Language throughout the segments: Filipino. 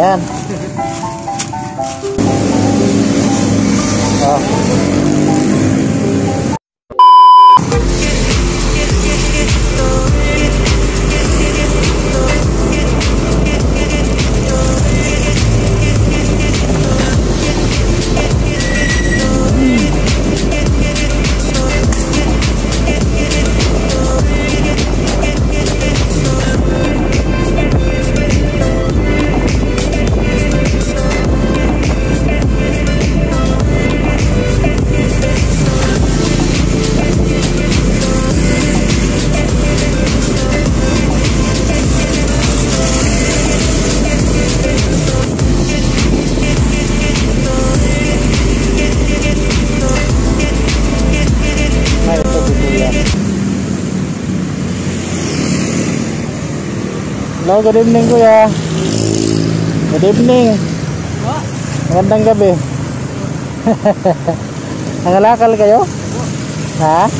Ayan. Oh. Hello, good evening Kuya. Good evening. Magandang gabi. Nangalakal kayo? Ha?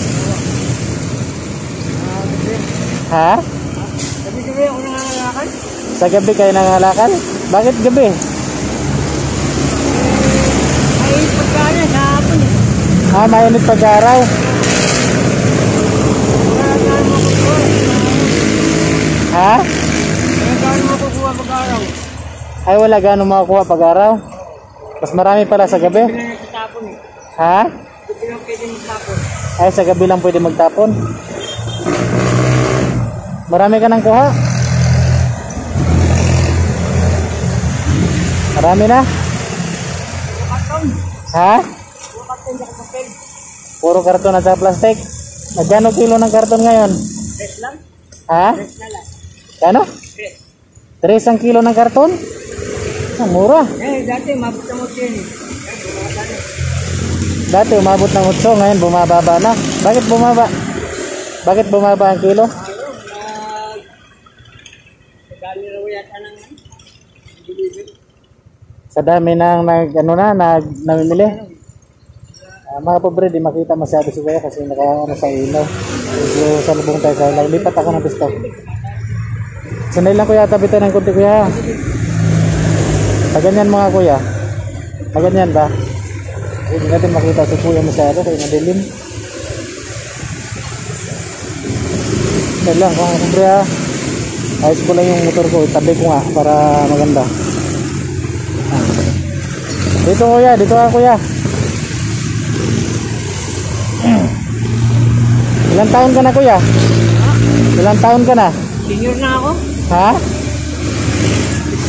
Ha? Gabi-gabi ako nangangalakal. Sa gabi kayo nangalakal? Bakit gabi? Ay, pagkano sa hapon eh. Ah, mainit saan makukuha. Ha? Wala saan makukuha pag-araw. Ay, wala gano'ng makakuha pag-araw. Mas marami pala sa gabi. Eh. Ha? Ay, sa gabi lang pwede magtapon. Marami ka nang kuha? Marami na? Ha? Puro karton at sa plastic? Magkano kilo ng karton ngayon? Tres lang. Ha? Tres na lang. Kano? Tres. Tres ang kilo ng karton? Ah, mura. Eh, dati mabot ang utyo yun eh. Dati umabot ng 8, ngayon bumababa na. Bakit bumaba? Bakit bumaba ang kilo? Ng deliver. Sa dami nang nag, ano na, nag, namimili. Ah, mga pobre, di makita masyado si Kuya kasi naka ano, sa ilaw. Medyo sa lubong tayo sa ilaw. Lipat ako ng pisto. Sanay lang kuya, tabi tayo ng kunti kuya. Paganyan mga kuya. Paganyan ba? Hindi natin makita si kuya masyado kaya madilim. Sanay lang mga pobre ha. Ayos ko lang yung motor ko. Tabi ko nga para maganda. Dito kuya, dito ka kuya. Ilang taon ka na kuya? Ilang taon ka na? Senior na ako. Ha?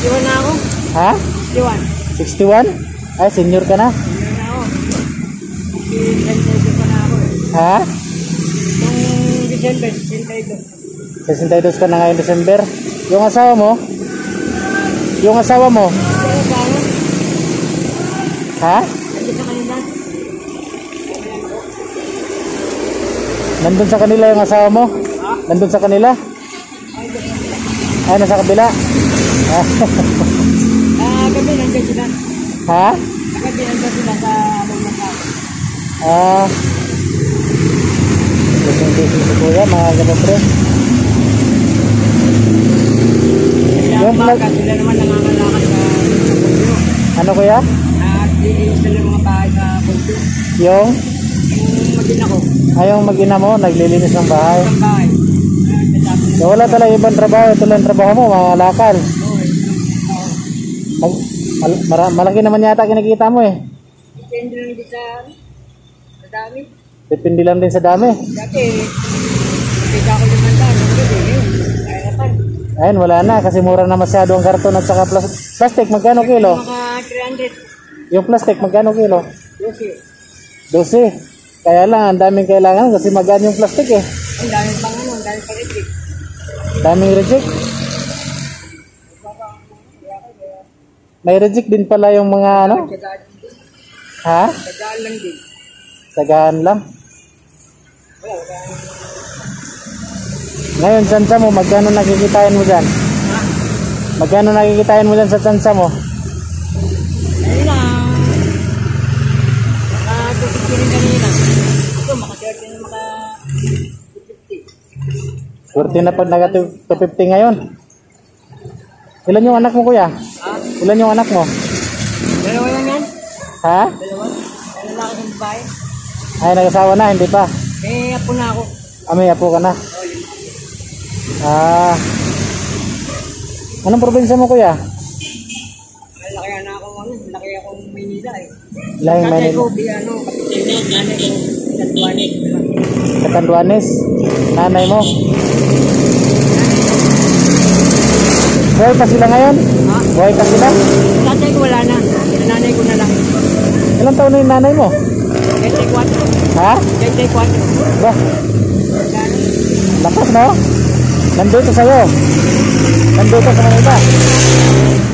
61 na ako. Ha? 61. 61? Ay, senior ka na? Senior na ako. Si Sentedo pa na ako eh. Ha? Nung December, Sentedo. 62 ka na ngayon December. Yung asawa mo? Yung asawa mo? Ha? Nandun sa kanila yung asawa mo? Ha? Nandun sa kanila? Ay, nasa kabila? Ha? Ah, gabi nandiyan sila. ha? Gabi nandiyan sila sa abang ng tao. Ah. Busing-busing si kuya, mga. Kaya Yung baka sila naman nangangalakal sa Bugyo. Ano kuya? Naglilinis sila ng mga bahay sa Bugyo. Yung, Yung magina ko, ayong mag-ina mo, naglilinis ng bahay. isang bahay. Ah. So, wala talaga ibang trabaho. Ito lang trabaho mo, mga lakal. Oo. Oo. Mag, mal, mara- malaki naman yata kinikita mo eh. Depende lang din sa, sa dami. Depende lang din sa dami. Dati, nakita ko naman lang. Ayun, wala na kasi mura na masyado ang karton at saka plas- plastic. Magkano kilo? Mga 300. Yung plastic, magkano kilo? Yosi. 12. Kaya lang, ang daming kailangan kasi magaan yung plastic eh. Ang dami pang ano, ang dami pang electric. Daming reject. May reject din pala yung mga ano? Ha? Tsagaan lang din. Sagahan lang. Wala, wala. Ngayon, sansa mo, magkano nakikitain mo dyan? Ha? Magkano nakikitain mo dyan sa sansa mo? Ayun na. Naka-250 rin kanina. Ito, maka-30 na maka-250. Swerte na pag naga 250 ngayon. Ilan yung anak mo kuya? Ha? Ilan yung anak mo? Dalawa lang yan. Ha? Dalawa. Dalawa lang ng babae. Ay, nag-asawa na, hindi pa. Eh, apo na ako. Ah, may apo ka na. Oh, yun. Ah. Anong probinsya mo, kuya? Malaki na ako, ano, malaki akong Maynila eh. Lahing Tatay Manila. ko, di ano, kapitid na, nanay ko. Nanay mo. Buhay pa sila ngayon? Ha? Buhay pa sila? Tatay ko wala na. Nanay ko na lang. Ilang taon na yung nanay mo? 24. Ha? 24. Ba? Lakas, no? Nandito sa'yo. Nandito sa Manila.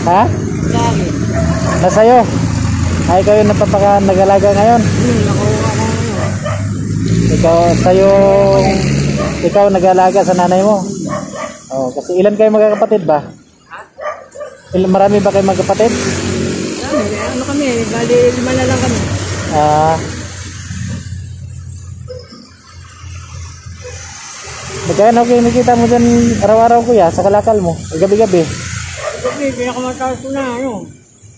Ha? Lagi. Nasa'yo. Ay, yung napapaka nag-alaga ngayon. Hmm, nakuha ko. Ikaw, sa'yo, ikaw nag-alaga sa nanay mo. Oh, kasi ilan kayo magkakapatid ba? Marami ba kayo magkapatid? Ano kami, bali lima na lang kami. Ah. Magkano kinikita mo dyan araw-araw kuya sa kalakal mo? Gabi-gabi. Sabi, pinakamataas ko na, ano,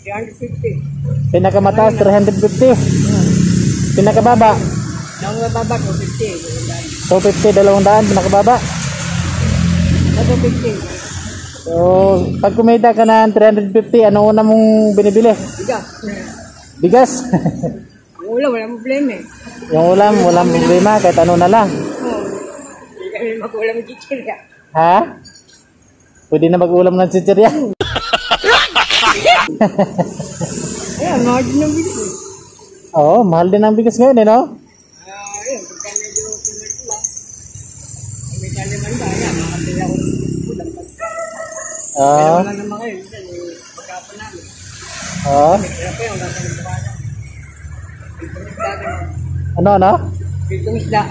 350. Pinakamataas 350. Pinakababa Nang mababa ko, 50. 250, 200, pinakababa. Ano 50? So, pag kumita ka ng 350, ano una mong binibili? Bigas. Bigas. Ang ulam, wala problema eh. Yung ulam, walang problema, kahit ano na lang. Oo. Hindi kami mag-ulam ng chichirya. Ha? Pwede na mag-ulam ng chichirya. Ayan, mga din ng bilis eh. Oo, mahal din ang bigas ngayon, eh, no? Oo. Dalawa lang naman kayo. Minsan, eh, pagkapa namin. Oo. Kaya pa isda, gano'n. Ano, ano? Pitong isda.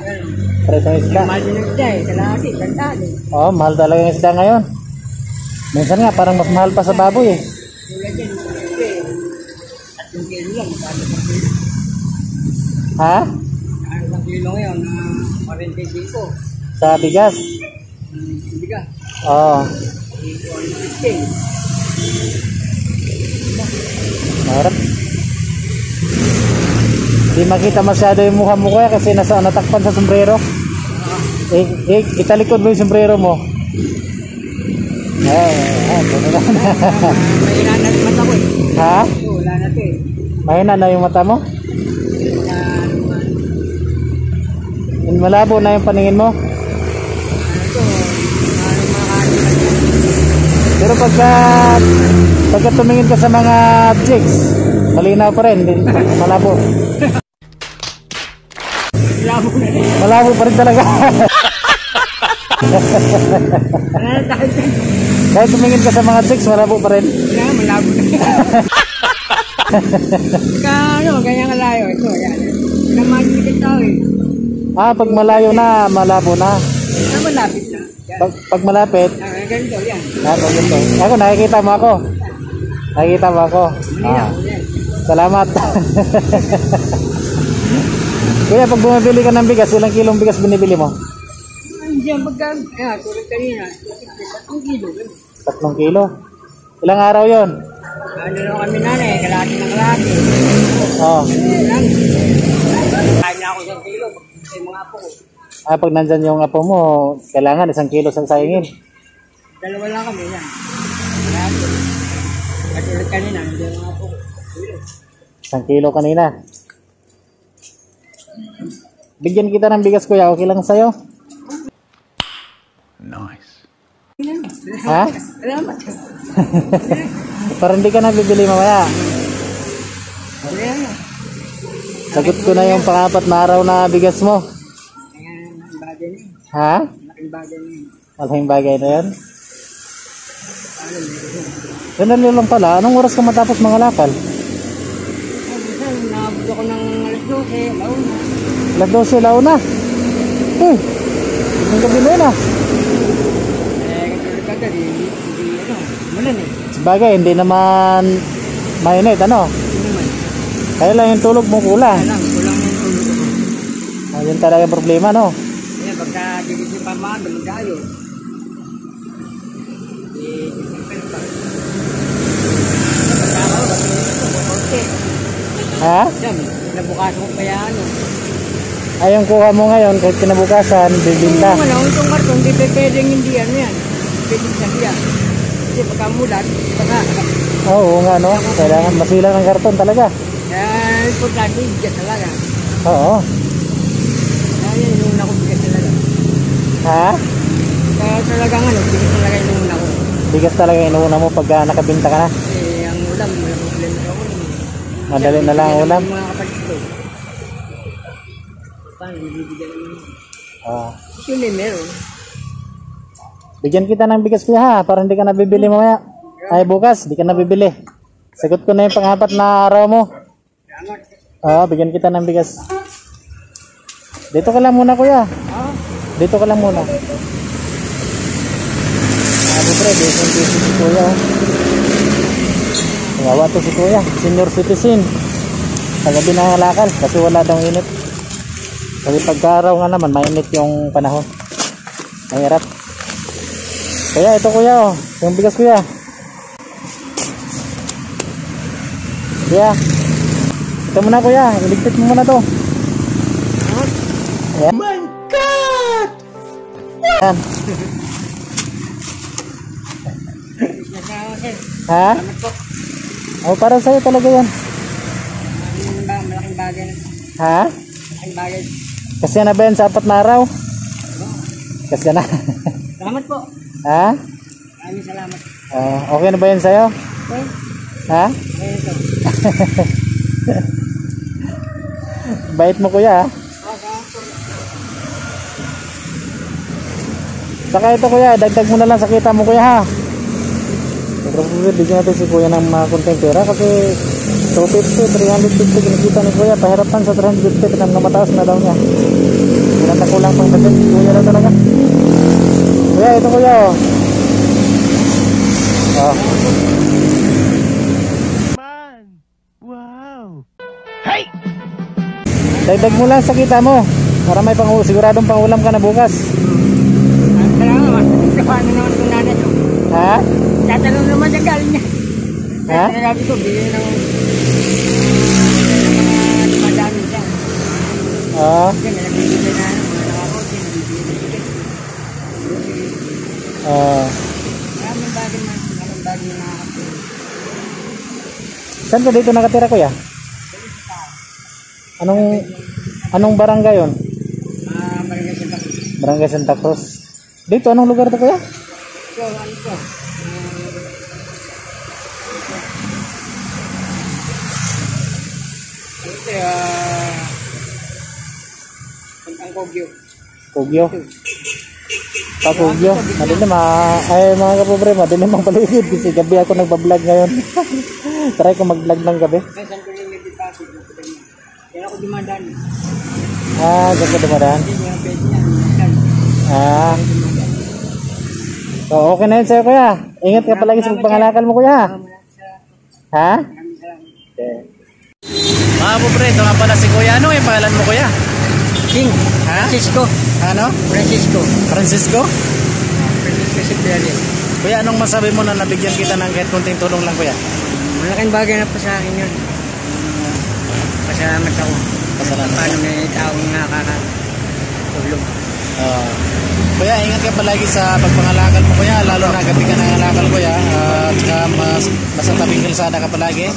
Presong isda. Mahal din ng isda eh. Kalahati. Oo, mahal talaga yung isda ngayon. Minsan nga, parang mas mahal pa sa baboy, eh. Tulad yan, ito eh. At yung kilo lang, sa kilo? Ha? Ano sa kilo ngayon na 45? Sa bigas. Ka. Oo. 150. Mahirap. Hindi makita masyado yung mukha mo kuya kasi nasa natakpan sa sombrero. Eh, eh, italikod mo yung sombrero mo. Ay, ay, ganun na. May na yung mata ko eh. ha? Wala na eh. Mahina na yung mata mo? Malabo na yung paningin mo? ano to, ano mga kaniman yan. Pero pagka pagka tumingin ka sa mga jigs, malinaw pa rin, malabo. Malabo pa rin talaga. Kahit tumingin ka sa mga jigs, malabo pa rin. Wala, malabo na. Ka ano, ganyan kalayo. Ito, yan. Pinamagilit tao eh. Ah, pag malayo na, malabo na. Ah, malapit na. Yan. Pag, pag malapit, Ah, ganito, yan. ah, pag ito. Ako, nakikita mo ako. Nakikita mo ako. Ah, salamat. Kuya, pag bumibili ka ng bigas, ilang kilong bigas binibili mo? Andiyan, pagka, ah, tulad kanina, tatlong kilo. Tatlong kilo. Ilang araw yon? Ano lang kami nanay, kalahati ng kalahati. Oh. Eh. Kain na ako ng kilo, sa mga ko. Ah, pag nandyan yung apo mo, kailangan isang kilo sa sayangin. Dalawa lang kami yan. Kalahati. Katulad kanina, nandiyan mga apo ko. Kilo. Isang kilo kanina. Bigyan kita ng bigas kuya, okay lang sa'yo? Ha? Salamat. Para hindi ka na bibili mamaya. Sagot ko na yung pangapat na araw na bigas mo. Ha? Malaking bagay niya. Malaking bagay na yun. Ganun lang pala, anong oras ka matapos mga lakal? Minsan, naabot ako ng alas 12, launa. Alas 12, launa. Uy, ang gabi na yun ah. Eh, kagad, hindi, ano, mulan eh. Sabagay, hindi naman mainit, ano? Hindi naman. Kaya lang yung tulog mo kulang. Kaya lang, kulang na yung tulog ko. Ah, yun talaga yung problema, no? Kaya pagka gigising pa maaga, mag-ayos. Eh, gising pa rin pa. Ha? Yan, nabukasan ko kaya ano. Ay, yung kuha mo ngayon, kahit kinabukasan, bibinta. Kung ano, itong karton, hindi pa pwedeng hindi ano yan. Pwedeng sa siya. Kasi pagka mulat, baka, Oo nga, no? Kailangan masilang ng karton talaga. kaya importante, bigas talaga. Oo. Kaya yun, yung una ko bigas talaga. Ha? Kaya talagang ano, bigas talaga yung una ko. Bigas talaga inuuna mo pag ah, nakabinta ka na. Eh, ang ulam, wala problema sa ulam. Madali na lang ang ulam. Yung mga kapatid ko. Paano, bibigyan naman. Oo. Eh, meron. Bigyan kita ng bigas kuya ha, para hindi ka nabibili mamaya. Ay bukas, di ka nabibili. Sagot ko na yung pang-apat na araw mo. Oo, bigyan kita ng bigas. Dito ka lang muna kuya. Ah, Dito ka lang muna. Ano pre, dito yung busy si kuya. oh. Kawawa to si kuya, senior citizen. Kagabi na halakal kasi wala daw init. Kasi pagka araw nga naman, mainit yung panahon. Mahirap. Kaya ito kuya oh, yung bigas kuya. Kuya. Ito muna kuya, iligpit mo muna to. My God! Sir. Ha? Oh, para sa'yo talaga yan. Malaking ba- Malaking bagay. Ha? Malaking bagay. Kasi na ba yan sa apat na araw? Kasi na. Salamat po. ha? Maraming salamat. Ah, okay na ba yan sa'yo? Okay? Ha? Okay. Bait mo kuya ha? Ah, salamat po. Saka ito kuya, dagdag mo na lang sa kita mo kuya ha? Pero bigyan natin si kuya ng mga konting pera kasi 250, 350 kinikita ni kuya. Pahirapan sa 350 na namataas na daw niya. Wala na kulang pang budget. Kuya na talaga. Kuya, ito kuya oh. Oh. Dagdag mo lang sa kita mo para may pang siguradong pangulam ka na bukas. Salamat. Paano naman ito nanay ko? Ha? Tatanong naman sa galing niya. Ha? Sabi ko, bigyan ng mga dumadami siya. Ah, Kasi may nagbibigay na ano, mga nakakot, yung nagbibigay na. Maraming bagay na, maraming bagay na nakakot. Saan ka dito nakatira kuya? Anong anong barangay yon? Ah, marami sa tapos. Barangay Santa Cruz. Dito anong lugar to kuya? So, ano ko? Ano ito, ah... Ang Kogyo. Kugyo. Pa Kugyo. Madilim ah. Ay mga kapobre, madilim ang paligid kasi gabi ako nagbablog ngayon. Try ko mag-vlog ng gabi. Ay, saan ko yung meditasi? Kaya ako dumadaan. Ah, dyan ka dumadaan. Hindi niya pwede niya. Ah. So, okay na yun sa'yo kuya. Ingat ka palagi sa pagpangalakal mo kuya. Ha? Okay. Mga pobre, ito nga pala si kuya. Ano yung pangalan mo kuya? King. Ha? Francisco. Ano? Francisco. Francisco? Francisco Sibrelli. Kuya, anong masabi mo na nabigyan kita ng kahit konting tulong lang kuya? Malaking bagay na po sa akin yun. Pasalamat ako. Pasalamat. Paano may taong nakakatulong. Ah. Kuya, ingat ka palagi sa pagpangalakal mo kuya, lalo na gabi ka nangalakal kuya. At saka mas, basta tabing kalsada ka palagi.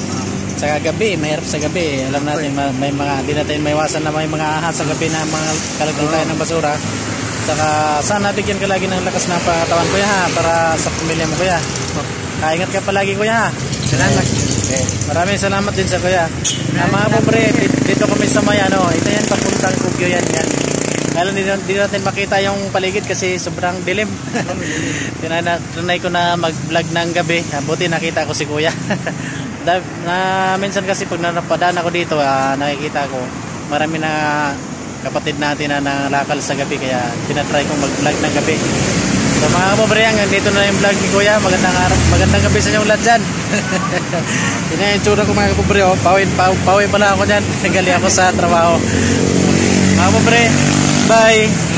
Sa gabi, mahirap sa gabi. Alam natin, ma- may mga, di natin maiwasan na may mga ahas sa gabi na mga kalagdag tayo ng basura. Saka sana bigyan ka lagi ng lakas ng pangatawan kuya ha, para sa pamilya mo kuya. Ah, ingat ka palagi kuya ha. Salamat. Okay. Maraming salamat din sa kuya. Na mga pobre, di- dito kami sa may ano, ito yan papuntang Kugyo yan yan. Lalo hindi, hindi natin makita yung paligid kasi sobrang dilim. Tinana, tunay ko na mag-vlog ng gabi. Ah, Buti nakita ko si kuya. da, na, minsan kasi pag napadaan ako dito, ah, nakikita ko marami na kapatid natin na nangalakal sa gabi kaya tinatry kong mag-vlog ng gabi. So mga pobre, hanggang dito na yung vlog ni Kuya. Magandang araw, magandang gabi sa inyong lahat dyan. Na yung tsura ko mga pobre. Oh. Pawi, pawi, pawi pala ako dyan. Nagali ako sa trabaho. Mga pobre, bye!